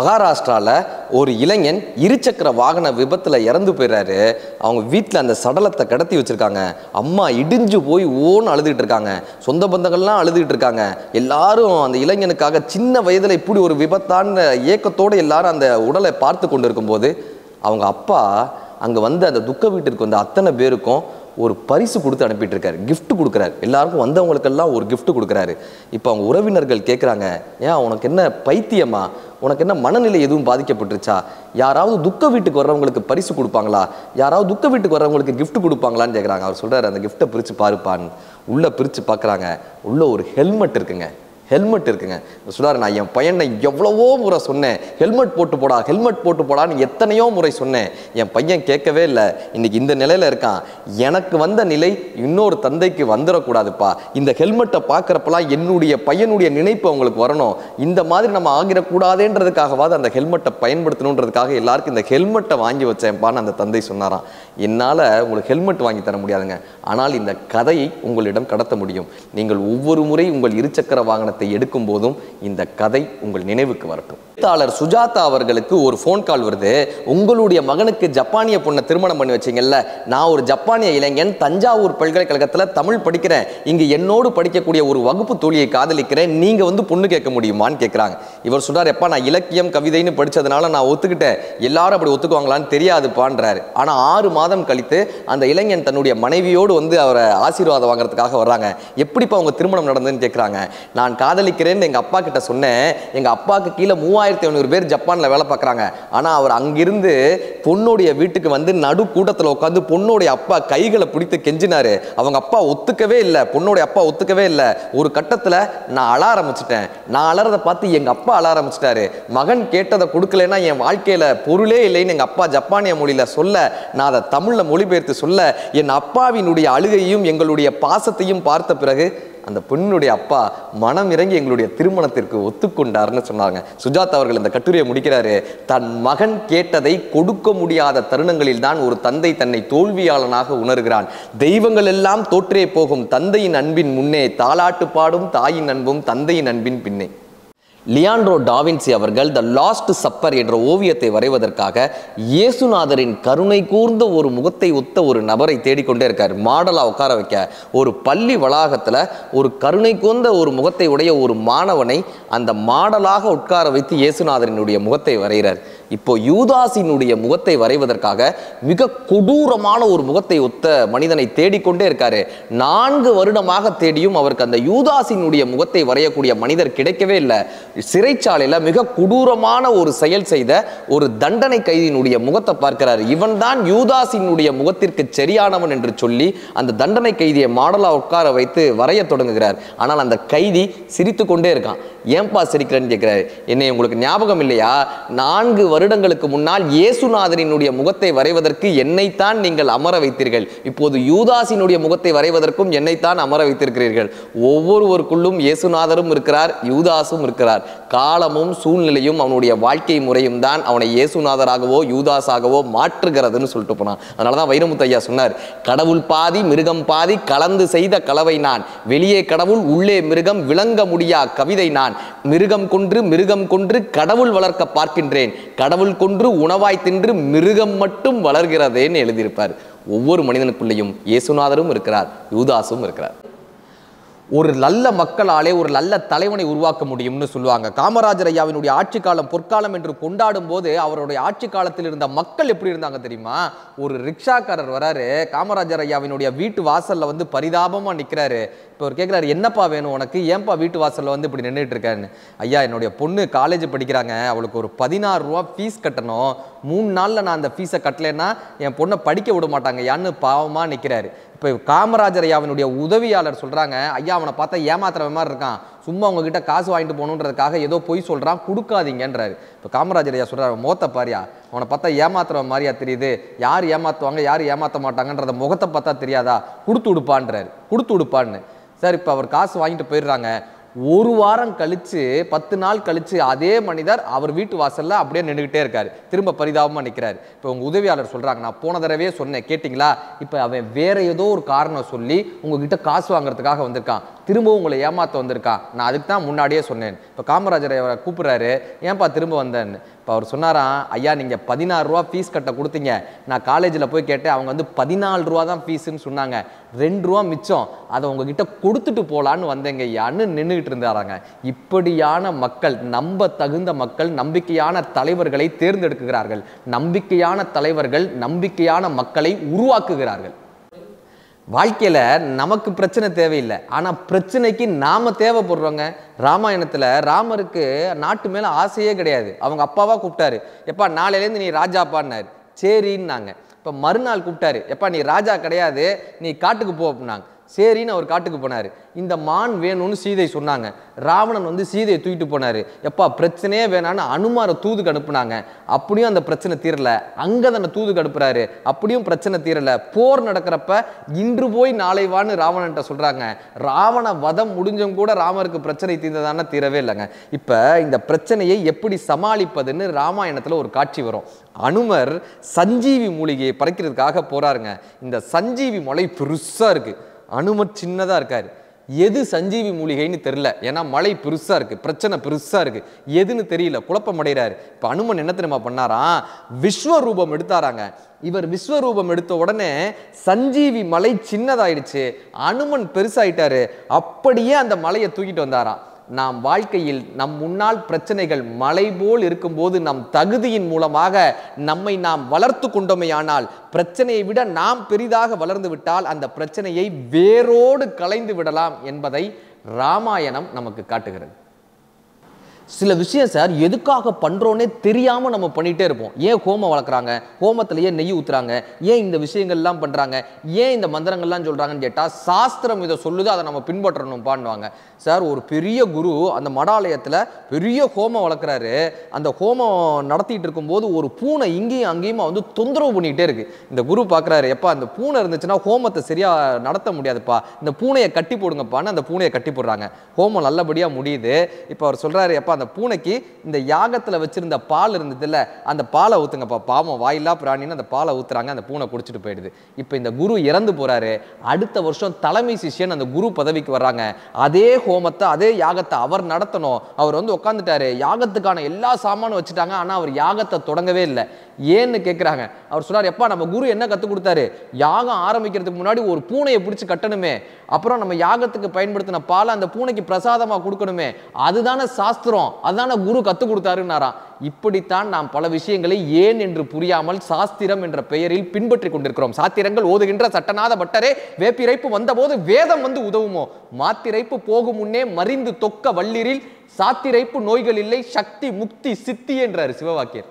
மகாராஷ்டிராவில் ஒரு இளைஞன் இருசக்கர வாகன விபத்தில் இறந்து போயிடுறாரு அவங்க வீட்டில் அந்த சடலத்தை கடத்தி வச்சுருக்காங்க. அம்மா இடிஞ்சு போய் ஓன்னு அழுதுகிட்டு இருக்காங்க. சொந்த பந்தங்கள்லாம் அழுதுகிட்டு இருக்காங்க. எல்லாரும் அந்த இளைஞனுக்காக சின்ன வயதில் இப்படி ஒரு விபத்தான ஏக்கத்தோடு எல்லாரும் அந்த உடலை பார்த்து கொண்டு இருக்கும்போது அவங்க அப்பா அங்கே வந்து அந்த துக்க வீட்டிற்கு வந்த அத்தனை பேருக்கும் ஒரு பரிசு கொடுத்து அனுப்பிட்டு இருக்காரு கொடுக்குறாரு. எல்லாருக்கும் வந்தவங்களுக்கெல்லாம் ஒரு கிஃப்ட் கொடுக்குறாரு. இப்போ அவங்க உறவினர்கள் கேட்குறாங்க ஏன் உனக்கு என்ன பைத்தியமா? உனக்கு என்ன மனநிலை எதுவும் பாதிக்கப்பட்டுருச்சா? யாராவது துக்க வீட்டுக்கு வர்றவங்களுக்கு பரிசு கொடுப்பாங்களா? யாராவது துக்க வீட்டுக்கு வர்றவங்களுக்கு கிஃப்ட் கொடுப்பாங்களான்னு கேட்குறாங்க அவர் சொல்கிறாரு அந்த கிஃப்ட்டை பிரித்து பாருப்பான்னு. உள்ளே பிரித்து பார்க்குறாங்க உள்ளே ஒரு ஹெல்மெட் இருக்குங்க. ஹெல்மெட் இருக்குங்க. சுடார் நான் என் பையனை எவ்வளவோ முறை சொன்னேன். ஹெல்மெட் போட்டு போடா ஹெல்மெட் போட்டு போடான்னு எத்தனையோ முறை சொன்னேன். என் பையன் கேட்கவே இல்லை. இன்னைக்கு இந்த நிலையில இருக்கான். எனக்கு வந்த நிலை இன்னொரு தந்தைக்கு வந்துடக்கூடாதுப்பா இந்த ஹெல்மெட்டை பார்க்குறப்பெல்லாம் என்னுடைய பையனுடைய நினைப்பு அவங்களுக்கு வரணும். இந்த மாதிரி நம்ம ஆகிடக்கூடாதுன்றதுக்காகவாது அந்த ஹெல்மெட்டை பயன்படுத்தணுன்றதுக்காக எல்லாருக்கும் இந்த ஹெல்மெட்டை வாங்கி வச்சேன்ப்பான்னு அந்த தந்தை சொன்னாராம். என்னால் உங்களுக்கு ஹெல்மெட் வாங்கி தர முடியாதுங்க. ஆனால் இந்த கதையை உங்களிடம் கடத்த முடியும். நீங்கள் ஒவ்வொரு முறை உங்கள் இருசக்கர வாகனத்தை எடுக்கும் போதும் இந்த கதை உங்கள் நினைவுக்கு வரட்டும். எழுத்தாளர் சுஜாதா அவர்களுக்கு ஒரு ஃபோன் கால் வருது. உங்களுடைய மகனுக்கு ஜப்பானிய பொண்ணை திருமணம் பண்ணி வச்சிங்கல்ல? நான் ஒரு ஜப்பானிய இளைஞன் தஞ்சாவூர் பல்கலைக்கழகத்தில் தமிழ் படிக்கிறேன். இங்கு என்னோடு படிக்கக்கூடிய ஒரு வகுப்பு தோழியை காதலிக்கிறேன். நீங்கள் வந்து பொண்ணு கேட்க முடியுமான்னு கேட்குறாங்க இவர் சொல்றாரு எப்பா நான் இலக்கியம் கவிதைன்னு படித்ததுனால நான் ஒத்துக்கிட்டேன். எல்லாரும் அப்படி ஒத்துக்குவாங்களான்னு தெரியாதுப்பான்றாரு. ஆனா ஆறு மாதம் கழித்து அந்த இளைஞன் தன்னுடைய மனைவியோடு வந்து அவரை ஆசீர்வாதம் வாங்குறதுக்காக வர்றாங்க. எப்படிப்பா அவங்க திருமணம் நடந்ததுன்னு கேட்குறாங்க நான் காதலிக்கிறேன்னு எங்கள் அப்பா கிட்ட சொன்னேன். எங்கள் அப்பாவுக்கு கீழே மூவாயிரத்தி ஐநூறு பேர் ஜப்பானில் வேலை பார்க்குறாங்க. ஆனால் அவர் அங்கிருந்து பொண்ணுடைய வீட்டுக்கு வந்து நடு கூட்டத்தில் உட்காந்து பொண்ணுடைய அப்பா கைகளை பிடித்து கெஞ்சினார். அவங்க அப்பா ஒத்துக்கவே இல்லை. பொண்ணுடைய அப்பா ஒத்துக்கவே இல்லை. ஒரு கட்டத்தில் நான் அழ ஆரம்பிச்சிட்டேன். நான் அலறதை பார்த்து எங்கள் அப்பா அழ ஆரம்பிச்சிட்டாரு. மகன் கேட்டதை கொடுக்கலன்னா என் வாழ்க்கையில் பொருளே இல்லைன்னு எங்கள் அப்பா ஜப்பானிய மொழியில் சொல்ல நான் அதை தமிழில் மொழிபெயர்த்து சொல்ல என் அப்பாவினுடைய அழுகையும் எங்களுடைய பாசத்தையும் பார்த்த பிறகு அந்த பெண்ணுடைய அப்பா மனம் இறங்கி எங்களுடைய திருமணத்திற்கு ஒத்துக்கொண்டார்னு சொன்னாங்க. சுஜாதா அவர்கள் இந்த கட்டுரையை முடிக்கிறாரு. தன் மகன் கேட்டதை கொடுக்க முடியாத தருணங்களில் தான் ஒரு தந்தை தன்னை தோல்வியாளனாக உணர்கிறான். தெய்வங்கள் எல்லாம் தோற்றே போகும் தந்தையின் அன்பின் முன்னே தாலாட்டு பாடும் தாயின் அன்பும் தந்தையின் அன்பின் பின்னே. லியாண்ட்ரோ டாவின்சி அவர்கள் த லாஸ்ட் சப்பர் என்ற ஓவியத்தை வரைவதற்காக இயேசுநாதரின் கருணை கூர்ந்த ஒரு முகத்தை ஒத்த ஒரு நபரை தேடிக்கொண்டே இருக்கார். மாடலாக உட்கார வைக்க. ஒரு பள்ளி வளாகத்தில் ஒரு கருணை கூர்ந்த ஒரு முகத்தை உடைய ஒரு மாணவனை அந்த மாடலாக உட்கார வைத்து இயேசுநாதரினுடைய முகத்தை வரைகிறார். இப்போ யூதாசினுடைய முகத்தை வரைவதற்காக மிக கொடூரமான ஒரு முகத்தை ஒத்த மனிதனை தேடிக்கொண்டே இருக்காரு. நான்கு வருடமாக தேடியும் அவருக்கு அந்த யூதாசினுடைய முகத்தை வரையக்கூடிய மனிதர் கிடைக்கவே இல்லை. சிறைச்சாலையில் மிக கொடூரமான ஒரு செயல் செய்த ஒரு தண்டனை கைதியினுடைய முகத்தை பார்க்கிறார். இவன் தான் யூதாசினுடைய முகத்திற்கு சரியானவன் என்று சொல்லி அந்த தண்டனை கைதியை மாடலாக உட்கார வைத்து வரைய தொடங்குகிறார். ஆனால் அந்த கைதி சிரித்து கொண்டே இருக்கான். ஏன்பா சிரிக்கிறேன்னு கேட்கிறாரு. என்னை உங்களுக்கு ஞாபகம் இல்லையா? நான்கு வருடங்களுக்கு முன்னால் இயேசுநாதனினுடைய முகத்தை வரைவதற்கு என்னைத்தான் நீங்கள் அமர வைத்தீர்கள். இப்போது யூதாசினுடைய முகத்தை வரைவதற்கும் என்னைத்தான் அமர வைத்திருக்கிறீர்கள். ஒவ்வொருவருக்குள்ளும் இயேசுநாதரும் இருக்கிறார் யூதாசும் இருக்கிறார். காலமும் சூழ்நிலையும் அவனுடைய வாழ்க்கை முறையும் தான் அவனை இயேசுநாதராகவோ யூதாஸாகவோ மாற்றுகிறதுன்னு சொல்லிட்டு போனான். அதனால தான் வைரமுத்து ஐயா சொன்னார் கடவுள் பாதி மிருகம் பாதி கலந்து செய்த கலவை நான். வெளியே கடவுள் உள்ளே மிருகம் விளங்க முடியா கவிதை நான். மிருகம் கொன்று மிருகம் கொன்று கடவுள் வளர்க்க பார்க்கின்றேன். கடவுள் கொன்று உணவாய் தின்று மிருகம் மட்டும் வளர்கிறதேன்னு எழுதியிருப்பார். ஒவ்வொரு மனிதனுக்குள்ளேயும் இயேசுநாதரும் இருக்கிறார் யூதாசும் இருக்கிறார். ஒரு நல்ல மக்களாலே ஒரு நல்ல தலைவனை உருவாக்க முடியும்னு சொல்லுவாங்க. காமராஜர் ஐயாவினுடைய ஆட்சி காலம் பொற்காலம் என்று கொண்டாடும் போது அவருடைய ஆட்சி காலத்தில் இருந்த மக்கள் எப்படி இருந்தாங்க தெரியுமா? ஒரு ரிக்ஷாக்காரர் வராரு காமராஜர் ஐயாவினுடைய வீட்டு வாசல்ல வந்து பரிதாபமா நிற்கிறாரு இப்போ அவர் கேட்குறாரு என்னப்பா வேணும் உனக்கு? ஏன்பா வீட்டு வாசல்ல வந்து இப்படி நின்றுட்டு இருக்கேன்னு ஐயா என்னுடைய பொண்ணு காலேஜ் படிக்கிறாங்க. அவளுக்கு ஒரு பதினாறு ரூபா ஃபீஸ் கட்டணும். மூணு நாளில் நான் அந்த ஃபீஸை கட்டலைன்னா என் பொண்ணை படிக்க விட மாட்டாங்க. யான்னு பாவமாக நிற்கிறாரு இப்போ காமராஜர் ஐயாவினுடைய உதவியாளர் சொல்கிறாங்க ஐயா அவனை பார்த்தா ஏமாத்துற மாதிரி இருக்கான். சும்மா உங்ககிட்ட காசு வாங்கிட்டு போகணுன்றதுக்காக ஏதோ பொய் சொல்கிறான் கொடுக்காதீங்கன்றாரு. இப்போ காமராஜர் ஐயா சொல்கிறார் மோத்த பாரியா அவனை பார்த்தா ஏமாத்துற மாதிரியா தெரியுது. யார் ஏமாத்துவாங்க யார் ஏமாற்ற மாட்டாங்கன்றத முகத்தை பார்த்தா தெரியாதா? கொடுத்து விடுப்பான்றாரு. கொடுத்து விடுப்பான்னு. சார் இப்போ அவர் காசு வாங்கிட்டு போயிடுறாங்க. ஒரு வாரம் கழிச்சு பத்து நாள் கழிச்சு அதே மனிதர் அவர் வீட்டு வாசல்ல அப்படியே நின்றுக்கிட்டே இருக்காரு. திரும்ப பரிதாபமா நிற்கிறார் இப்போ உங்க உதவியாளர் சொல்றாங்க நான் போன தடவையே சொன்னேன் கேட்டிங்களா? இப்போ அவன் வேற ஏதோ ஒரு காரணம் சொல்லி உங்ககிட்ட காசு வாங்குறதுக்காக வந்திருக்கான். திரும்பவும் உங்களை ஏமாத்த வந்திருக்கான் நான் அதுக்கு தான் முன்னாடியே சொன்னேன். இப்போ காமராஜரை அவரை கூப்பிட்றாரு. ஏன்பா திரும்ப வந்தேன்னு? இப்போ அவர் சொன்னாராம் ஐயா நீங்கள் பதினாறு ரூபா ஃபீஸ் கட்ட கொடுத்தீங்க. நான் காலேஜில் போய் கேட்டேன் அவங்க வந்து பதினாலு ரூபா தான் ஃபீஸுன்னு சொன்னாங்க. ரெண்டு ரூபா மிச்சம். அதை உங்ககிட்ட கொடுத்துட்டு போகலான்னு வந்தேங்க ஐயான்னு நின்றுக்கிட்டு இருந்தாராங்க. இப்படியான மக்கள் நம்ப தகுந்த மக்கள் நம்பிக்கையான தலைவர்களை தேர்ந்தெடுக்கிறார்கள் நம்பிக்கையான தலைவர்கள் நம்பிக்கையான மக்களை உருவாக்குகிறார்கள். வாழ்க்கையில் நமக்கு பிரச்சனை தேவையில்லை. ஆனால் பிரச்சனைக்கு நாம் தேவைப்படுறோங்க. ராமாயணத்தில் ராமருக்கு நாட்டு மேலே ஆசையே கிடையாது. அவங்க அப்பாவா கூப்பிட்டாரு. எப்பா நாளையிலேருந்து நீ ராஜாப்பான்னாரு. சரின்னாங்க. இப்போ மறுநாள் கூப்பிட்டாரு. எப்பா நீ ராஜா கிடையாது. நீ காட்டுக்கு போ அப்படின்னாங்க. சரின்னு அவர் காட்டுக்கு போனார். இந்த மான் வேணும்னு சீதை சொன்னாங்க. ராவணன் வந்து சீதையை தூக்கிட்டு போனார். எப்பா பிரச்சனையே வேணான்னு அனுமார தூதுக்கு அனுப்புனாங்க. அப்படியும் அந்த பிரச்சனை தீரல. அங்கதனை தூதுக்கு அனுப்புறாரு. அப்படியும் பிரச்சனை தீரல. போர் நடக்கிறப்ப இன்று போய் நாளை வான்னு ராவணன்ட்ட சொல்கிறாங்க ராவண வதம் முடிஞ்சும் கூட ராமருக்கு பிரச்சனை தீர்ந்ததான தீரவே இல்லைங்க. இப்போ இந்த பிரச்சனையை எப்படி சமாளிப்பதுன்னு ராமாயணத்தில் ஒரு காட்சி வரும். அனுமர் சஞ்சீவி மூலிகையை பறக்கிறதுக்காக போகிறாருங்க இந்த சஞ்சீவி மலை பெருசாக இருக்குது அனுமர் சின்னதாக இருக்கார். எது சஞ்சீவி மூலிகைன்னு தெரில ஏன்னா மலை பெருசாக இருக்குது பிரச்சனை பெருசாக இருக்குது எதுன்னு தெரியல குழப்பம் அடைகிறாரு. இப்போ அனுமன் என்ன தெரியுமா பண்ணாராம் விஸ்வரூபம் எடுத்தாராங்க. இவர் விஸ்வரூபம் எடுத்த உடனே சஞ்சீவி மலை சின்னதாயிடுச்சு அனுமன் பெருசாயிட்டாரு அப்படியே அந்த மலையை தூக்கிட்டு வந்தாராம். நாம் வாழ்க்கையில் நம் முன்னால் பிரச்சனைகள் மலை போல் இருக்கும்போது நம் தகுதியின் மூலமாக நம்மை நாம் வளர்த்து கொண்டோமேயானால் பிரச்சனையை விட நாம் பெரிதாக வளர்ந்து விட்டால் அந்த பிரச்சனையை வேரோடு களைந்து விடலாம் என்பதை ராமாயணம் நமக்கு காட்டுகிறது. சில விஷயம் சார் எதுக்காக பண்ணுறோன்னே தெரியாமல் நம்ம பண்ணிகிட்டே இருப்போம். ஏன் ஹோமம் வளர்க்குறாங்க? ஹோமத்துல ஏன் நெய் ஊற்றுறாங்க ஏன் இந்த விஷயங்கள்லாம் பண்ணுறாங்க ஏன் இந்த மந்திரங்கள்லாம் சொல்கிறாங்கன்னு கேட்டால் சாஸ்திரம் இதை சொல்லுது அதை நம்ம பின்பற்றணும்பான்வாங்க சார் ஒரு பெரிய குரு அந்த மடாலயத்தில் பெரிய ஹோமம் வளர்க்குறாரு. அந்த ஹோமம் நடத்திட்டு இருக்கும்போது ஒரு பூனை இங்கேயும் அங்கேயுமா வந்து தொந்தரவு பண்ணிக்கிட்டே இருக்கு. இந்த குரு பார்க்குறாரு எப்பா அந்த பூனை இருந்துச்சுன்னா ஹோமத்தை சரியாக நடத்த முடியாதுப்பா. இந்த பூனையை கட்டி போடுங்கப்பான்னு அந்த பூனையை கட்டி போடுறாங்க. ஹோமம் நல்லபடியாக முடியுது. இப்போ அவர் சொல்கிறாரு எப்பா அந்த பூனைக்கு இந்த யாகத்தில் வச்சிருந்த பால் இருந்ததில்ல அந்த பாலை ஊற்றுங்கப்பா பாவம் வாயில்லா பிராணின்னு அந்த பாலை ஊத்துறாங்க அந்த பூனை குடிச்சிட்டு போயிடுது. இப்போ இந்த குரு இறந்து போகிறாரு அடுத்த வருஷம் தலைமை சிஷியன் அந்த குரு பதவிக்கு வர்றாங்க. அதே ஹோமத்தை அதே யாகத்தை அவர் நடத்தணும். அவர் வந்து உட்காந்துட்டாரு யாகத்துக்கான எல்லா சாமானும் வச்சுட்டாங்க ஆனால் அவர் யாகத்தை தொடங்கவே இல்லை. ஏன்னு கேட்குறாங்க அவர் சொன்னார் எப்பா நம்ம குரு என்ன கற்றுக் கொடுத்தாரு? யாகம் ஆரம்பிக்கிறதுக்கு முன்னாடி ஒரு பூனையை பிடிச்சி கட்டணுமே. அப்புறம் நம்ம யாகத்துக்கு பயன்படுத்தின பாலை அந்த பூனைக்கு பிரசாதமாக கொடுக்கணுமே. அதுதானே சாஸ்திரம். அதுதானே குரு கற்றுக் கொடுத்தாருன்னாராம். இப்படித்தான் நாம் பல விஷயங்களை ஏன் என்று புரியாமல் சாஸ்திரம் என்ற பெயரில் பின்பற்றி கொண்டிருக்கிறோம். சாத்திரங்கள் ஓதுகின்ற சட்டநாத பட்டரே வேப்பிரைப்பு வந்தபோது வேதம் வந்து உதவுமோ? மாத்திரைப்பு போகும் முன்னே மறிந்து தொக்க வள்ளிரில் சாத்திரைப்பு நோய்கள் இல்லை சக்தி முக்தி சித்தி என்றார் சிவவாக்கியர்.